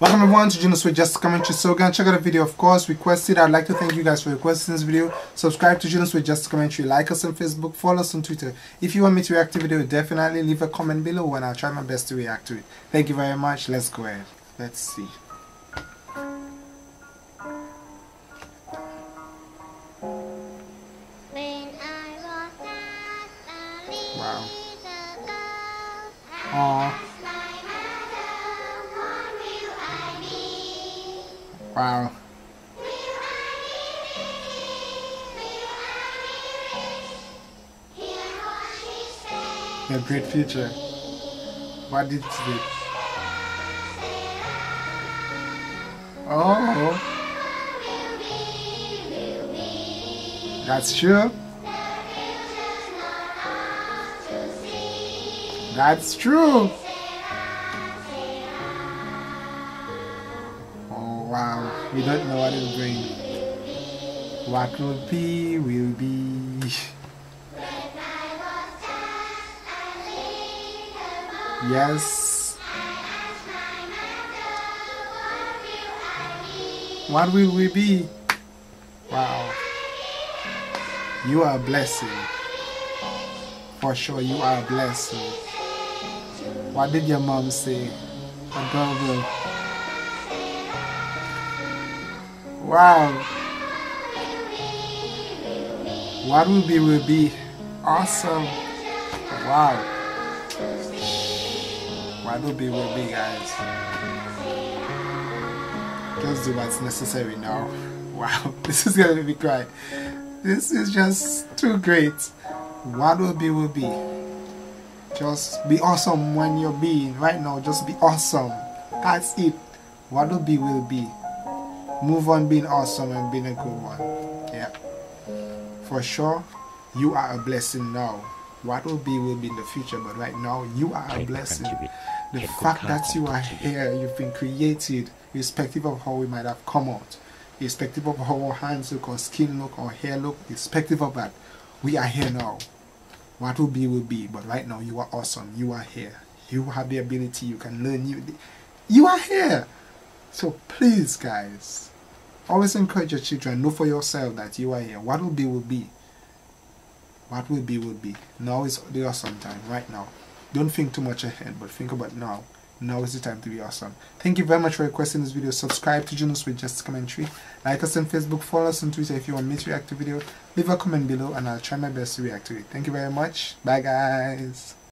Welcome everyone to Junosuede Just Commentary. So again, check out the video of course requested. I'd like to thank you guys for requesting this video. Subscribe to Junosuede Just Commentary. Like us on Facebook, follow us on Twitter. If you want me to react to the video, definitely leave a comment below and I'll try my best to react to it. Thank you very much. Let's go ahead. Let's see. Wow. Aww. Wow. A great future. What did do? Oh. That's true. That's true. Wow, we don't know what it'll bring. What will be, will be. Yes. What will we be? Wow. You are a blessing. For sure, you are a blessing. What did your mom say? Adorable. Wow. What will be will be awesome. Wow. What will be will be guys. Just do what's necessary now. Wow. This is gonna me cry. This is just too great. What will be will be. Just be awesome when you're being right now. Just be awesome. That's it. What will be will be move on being awesome and being a good one. Yeah. For sure, you are a blessing now. What will be will be in the future, but right now you are a blessing. The fact that you are here, you've been created, irrespective of how we might have come out, irrespective of how our hands look, our skin look, our hair look, irrespective of that, we are here now. What will be will be, but right now you are awesome. You are here. You have the ability. You can learn. You, you are here. So please, guys, Always encourage your children. Know for yourself that you are here. What will be will be. What will be will be. Now is the awesome time. Right now. Don't think too much ahead, but think about now. Now is the time to be awesome. Thank you very much for requesting this video. Subscribe to Junosuede Just Commentary. Like us on Facebook. Follow us on Twitter if you want me to react to video. Leave a comment below and I'll try my best to react to it. Thank you very much. Bye guys.